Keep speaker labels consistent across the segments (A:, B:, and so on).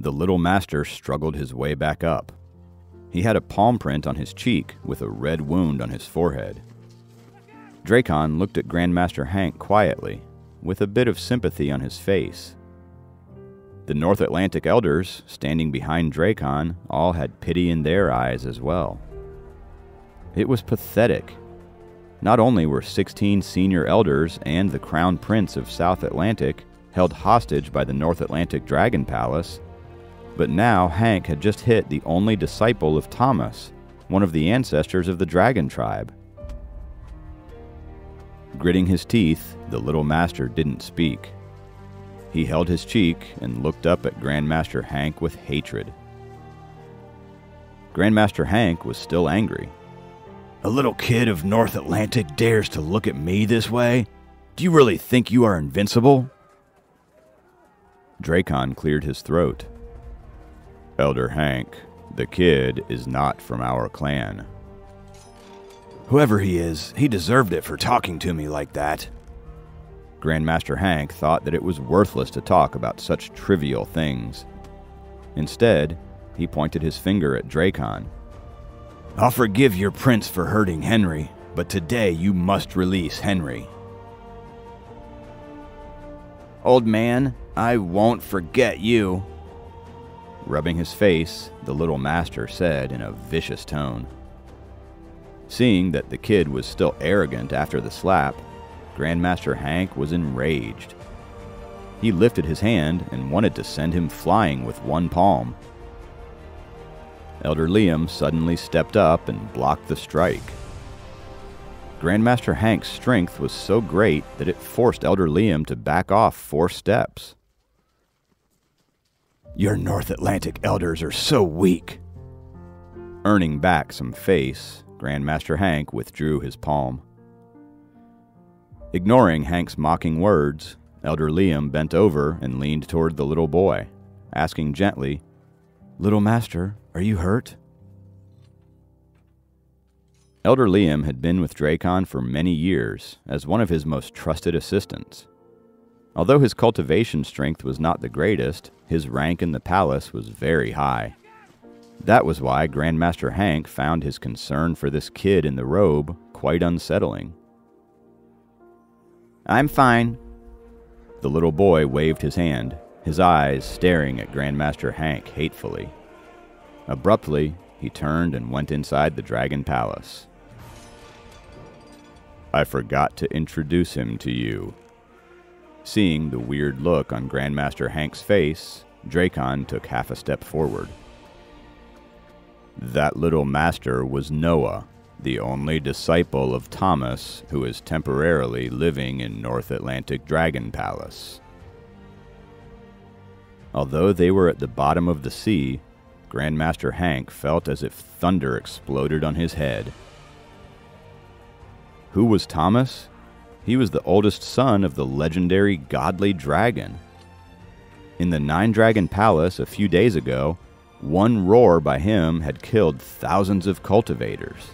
A: The little master struggled his way back up. He had a palm print on his cheek with a red wound on his forehead. Dracon looked at Grandmaster Hank quietly, with a bit of sympathy on his face. The North Atlantic elders, standing behind Dracon, all had pity in their eyes as well. It was pathetic. Not only were 16 senior elders and the Crown Prince of South Atlantic held hostage by the North Atlantic Dragon Palace, but now Hank had just hit the only disciple of Thomas, one of the ancestors of the dragon tribe. Gritting his teeth, the little master didn't speak. He held his cheek and looked up at Grandmaster Hank with hatred. Grandmaster Hank was still angry. A little kid of North Atlantic dares to look at me this way? Do you really think you are invincible? Dracon cleared his throat. Elder Hank, the kid is not from our clan. Whoever he is, he deserved it for talking to me like that. Grandmaster Hank thought that it was worthless to talk about such trivial things. Instead, he pointed his finger at Dracon. I'll forgive your prince for hurting Henry, but today you must release Henry. Old man, I won't forget you. Rubbing his face, the little master said in a vicious tone. Seeing that the kid was still arrogant after the slap, Grandmaster Hank was enraged. He lifted his hand and wanted to send him flying with one palm. Elder Liam suddenly stepped up and blocked the strike. Grandmaster Hank's strength was so great that it forced Elder Liam to back off four steps. Your North Atlantic elders are so weak. Earning back some face, Grandmaster Hank withdrew his palm. Ignoring Hank's mocking words, Elder Liam bent over and leaned toward the little boy, asking gently, Little Master, are you hurt? Elder Liam had been with Dracon for many years as one of his most trusted assistants. Although his cultivation strength was not the greatest, his rank in the palace was very high. That was why Grandmaster Hank found his concern for this kid in the robe quite unsettling. I'm fine. The little boy waved his hand, his eyes staring at Grandmaster Hank hatefully. Abruptly, he turned and went inside the Dragon Palace. I forgot to introduce him to you. Seeing the weird look on Grandmaster Hank's face, Dracon took half a step forward. That little master was Noah, the only disciple of Thomas who is temporarily living in North Atlantic Dragon Palace. Although they were at the bottom of the sea, Grandmaster Hank felt as if thunder exploded on his head. Who was Thomas? He was the oldest son of the legendary godly dragon. In the Nine Dragon Palace a few days ago, one roar by him had killed thousands of cultivators.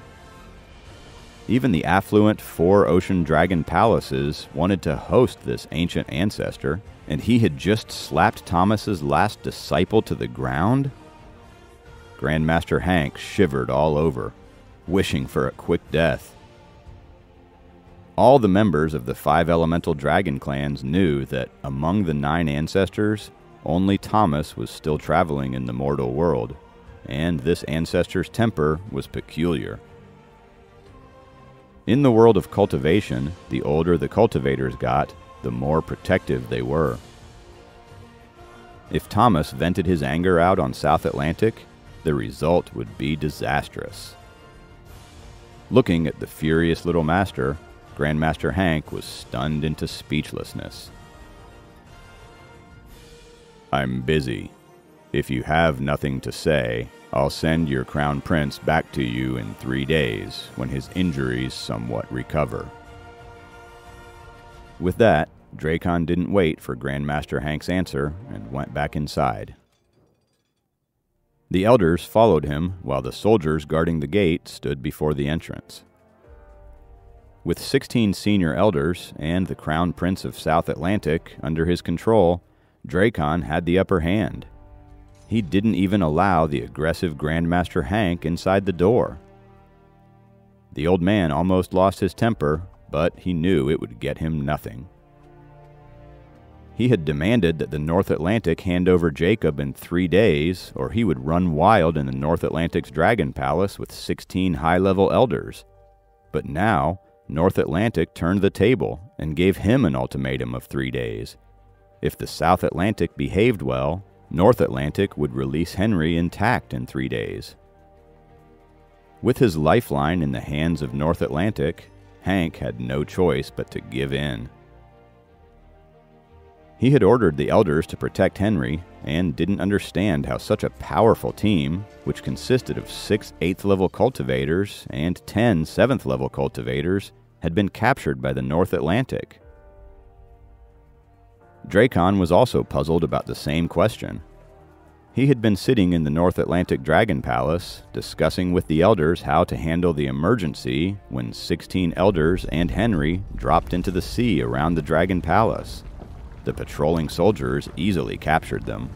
A: Even the affluent Four Ocean Dragon Palaces wanted to host this ancient ancestor, and he had just slapped Thomas's last disciple to the ground? Grandmaster Hank shivered all over, wishing for a quick death. All the members of the five elemental dragon clans knew that among the nine ancestors, only Thomas was still traveling in the mortal world, and this ancestor's temper was peculiar. In the world of cultivation, the older the cultivators got, the more protective they were. If Thomas vented his anger out on South Atlantic, the result would be disastrous. Looking at the furious little master, Grandmaster Hank was stunned into speechlessness. I'm busy. If you have nothing to say, I'll send your crown prince back to you in three days when his injuries somewhat recover. With that, Dracon didn't wait for Grandmaster Hank's answer and went back inside. The elders followed him while the soldiers guarding the gate stood before the entrance. With 16 senior elders and the Crown Prince of South Atlantic under his control, Dracon had the upper hand. he didn't even allow the aggressive Grandmaster Hank inside the door. The old man almost lost his temper, but he knew it would get him nothing. He had demanded that the North Atlantic hand over Jacob in three days, or he would run wild in the North Atlantic's Dragon Palace with 16 high level elders. But now, North Atlantic turned the table and gave him an ultimatum of three days. If the South Atlantic behaved well, North Atlantic would release Henry intact in three days. With his lifeline in the hands of North Atlantic, Hank had no choice but to give in. He had ordered the elders to protect Henry and didn't understand how such a powerful team, which consisted of six 8th level cultivators and ten 7th level cultivators, had been captured by the North Atlantic. Dracon was also puzzled about the same question. He had been sitting in the North Atlantic Dragon Palace, discussing with the elders how to handle the emergency when 16 elders and Henry dropped into the sea around the Dragon Palace. The patrolling soldiers easily captured them.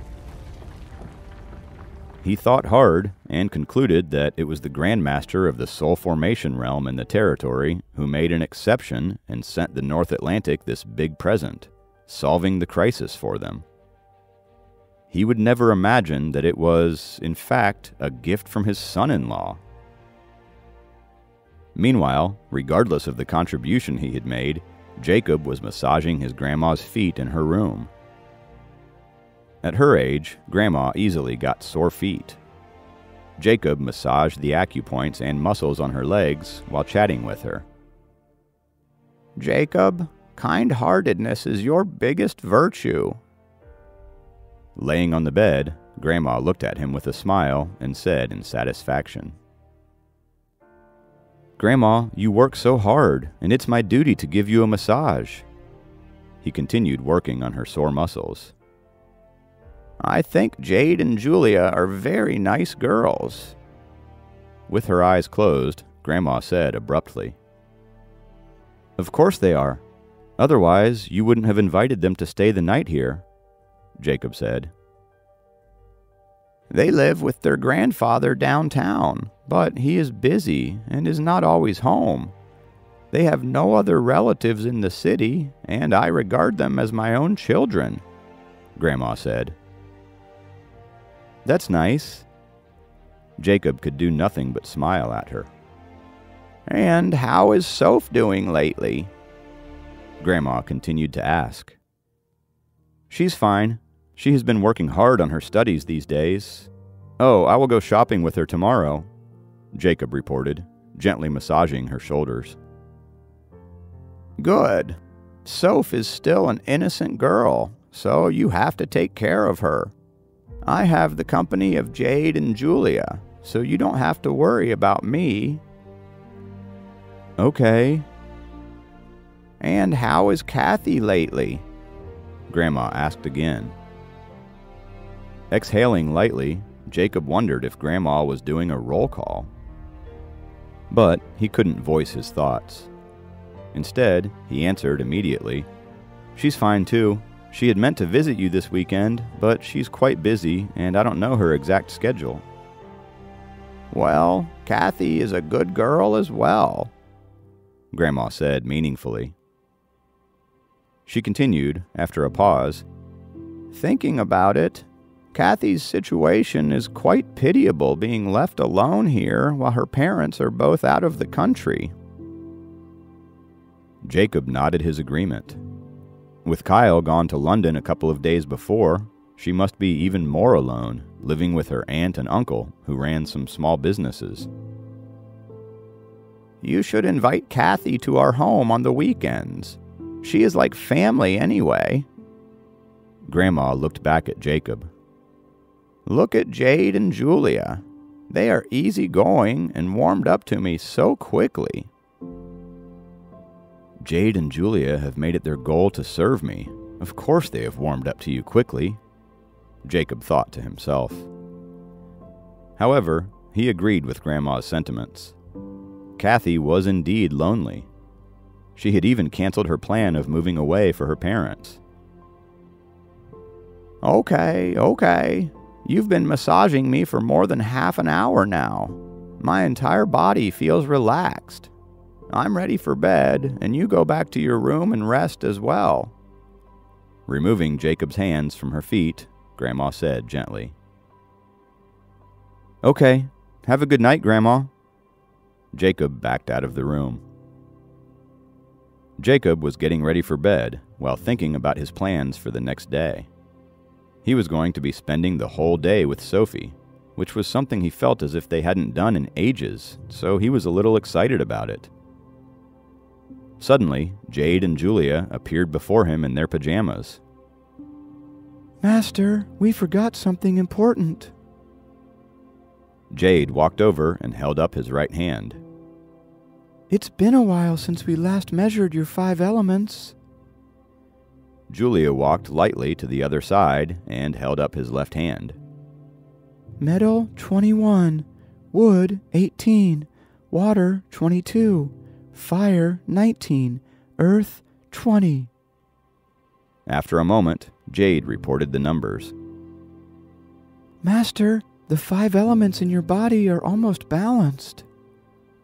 A: He thought hard and concluded that it was the Grandmaster of the Soul Formation realm in the territory who made an exception and sent the North Atlantic this big present, solving the crisis for them. He would never imagine that it was, in fact, a gift from his son in law. Meanwhile, regardless of the contribution he had made, Jacob was massaging his grandma's feet in her room. At her age, Grandma easily got sore feet. Jacob massaged the acupoints and muscles on her legs while chatting with her. Jacob, kind heartedness is your biggest virtue. Laying on the bed, Grandma looked at him with a smile and said in satisfaction, Grandma, you work so hard, and it's my duty to give you a massage. He continued working on her sore muscles. I think Jade and Julia are very nice girls. With her eyes closed, Grandma said abruptly, Of course they are. Otherwise, you wouldn't have invited them to stay the night here, Jacob said. They live with their grandfather downtown, but he is busy and is not always home. They have no other relatives in the city, and I regard them as my own children, Grandma said. That's nice. Jacob could do nothing but smile at her. And how is Soph doing lately? Grandma continued to ask. She's fine. She has been working hard on her studies these days. Oh, I will go shopping with her tomorrow, Jacob reported, gently massaging her shoulders. Good. Soph is still an innocent girl, so you have to take care of her. I have the company of Jade and Julia, so you don't have to worry about me. Okay. And how is Kathy lately? Grandma asked again. Exhaling lightly, Jacob wondered if Grandma was doing a roll call. But he couldn't voice his thoughts. Instead, he answered immediately She's fine too. She had meant to visit you this weekend, but she's quite busy, and I don't know her exact schedule. Well, Kathy is a good girl as well, Grandma said meaningfully. She continued, after a pause, Thinking about it, Kathy's situation is quite pitiable being left alone here while her parents are both out of the country. Jacob nodded his agreement. With Kyle gone to London a couple of days before, she must be even more alone, living with her aunt and uncle, who ran some small businesses. You should invite Kathy to our home on the weekends. She is like family anyway. Grandma looked back at Jacob. Look at Jade and Julia. They are easygoing and warmed up to me so quickly. Jade and Julia have made it their goal to serve me. Of course they have warmed up to you quickly, Jacob thought to himself. However, he agreed with Grandma's sentiments. Kathy was indeed lonely. She had even canceled her plan of moving away for her parents. Okay, okay, You've been massaging me for more than half an hour now. My entire body feels relaxed. I'm ready for bed, and you go back to your room and rest as well. Removing Jacob's hands from her feet, Grandma said gently. Okay, have a good night, Grandma. Jacob backed out of the room. Jacob was getting ready for bed while thinking about his plans for the next day. He was going to be spending the whole day with Sophie, which was something he felt as if they hadn't done in ages, so he was a little excited about it. Suddenly, Jade and Julia appeared before him in their pajamas.
B: Master, we forgot something important.
A: Jade walked over and held up his right hand.
B: It's been a while since we last measured your five elements.
A: Julia walked lightly to the other side and held up his left hand.
B: Metal 21, wood 18, water 22, fire 19, earth 20.
A: After a moment, Jade reported the numbers.
B: Master, the five elements in your body are almost balanced,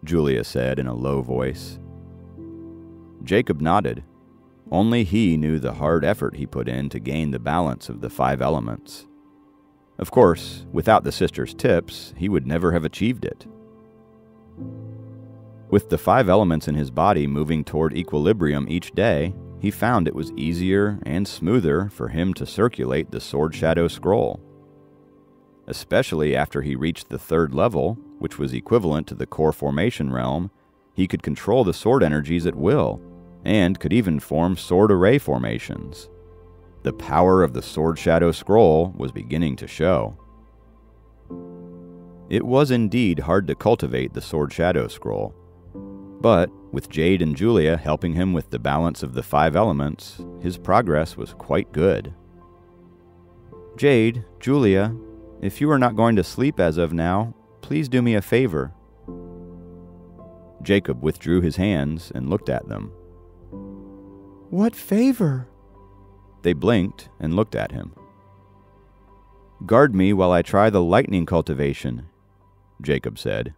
A: Julia said in a low voice. Jacob nodded. Only he knew the hard effort he put in to gain the balance of the five elements. Of course, without the sisters' tips, he would never have achieved it. With the five elements in his body moving toward equilibrium each day, he found it was easier and smoother for him to circulate the Sword Shadow Scroll. Especially after he reached the third level, which was equivalent to the core formation realm, he could control the sword energies at will, and could even form sword array formations. The power of the Sword Shadow Scroll was beginning to show. It was indeed hard to cultivate the Sword Shadow Scroll, but with Jade and Julia helping him with the balance of the five elements, his progress was quite good. Jade, Julia, if you are not going to sleep as of now, please do me a favor. Jacob withdrew his hands and looked at them.
B: What favor?
A: They blinked and looked at him. Guard me while I try the lightning cultivation, Jacob said.